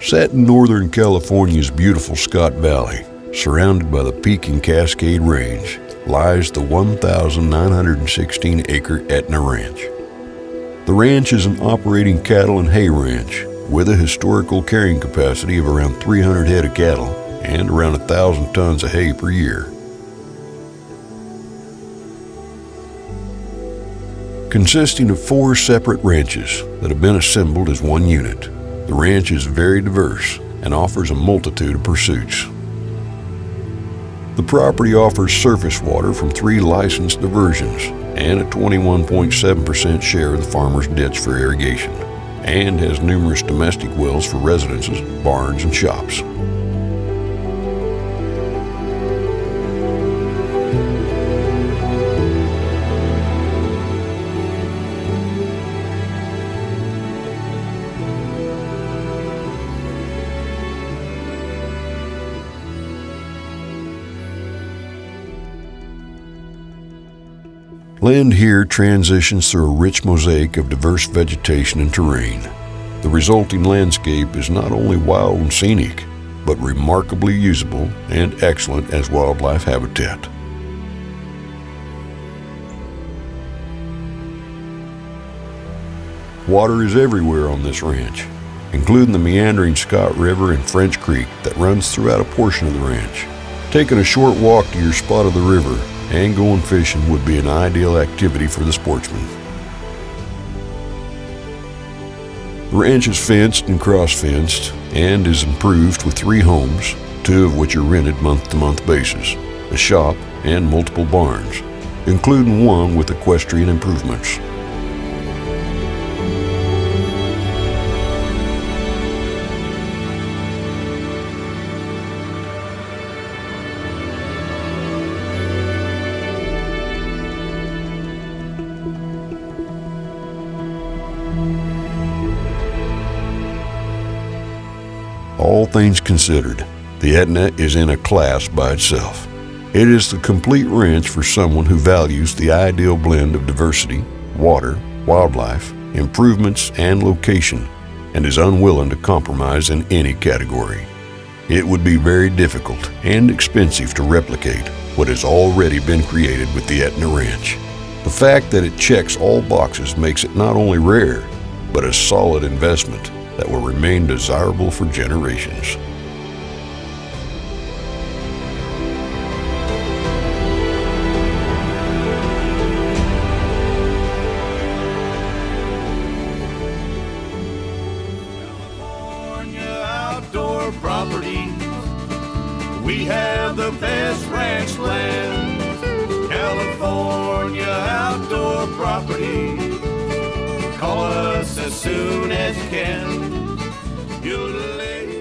Set in northern California's beautiful Scott Valley, surrounded by the Peak and Cascade Range, lies the 1,916 acre Etna Ranch. The ranch is an operating cattle and hay ranch with a historical carrying capacity of around 300 head of cattle and around 1,000 tons of hay per year. Consisting of four separate ranches that have been assembled as one unit, the ranch is very diverse and offers a multitude of pursuits. The property offers surface water from three licensed diversions and a 21.7% share of the farmer's ditch for irrigation, and has numerous domestic wells for residences, barns, and shops. Land here transitions through a rich mosaic of diverse vegetation and terrain. The resulting landscape is not only wild and scenic, but remarkably usable and excellent as wildlife habitat. Water is everywhere on this ranch, including the meandering Scott River and French Creek that runs throughout a portion of the ranch. Taking a short walk to your spot of the river and going fishing would be an ideal activity for the sportsman. The ranch is fenced and cross-fenced and is improved with three homes, two of which are rented month-to-month -month basis, a shop, and multiple barns, including one with equestrian improvements. All things considered, the Etna is in a class by itself. It is the complete ranch for someone who values the ideal blend of diversity, water, wildlife, improvements, and location, and is unwilling to compromise in any category. It would be very difficult and expensive to replicate what has already been created with the Etna Ranch. The fact that it checks all boxes makes it not only rare, but a solid investment that will remain desirable for generations. Outdoor property. We have the best ranch land. As soon as you can. You'll live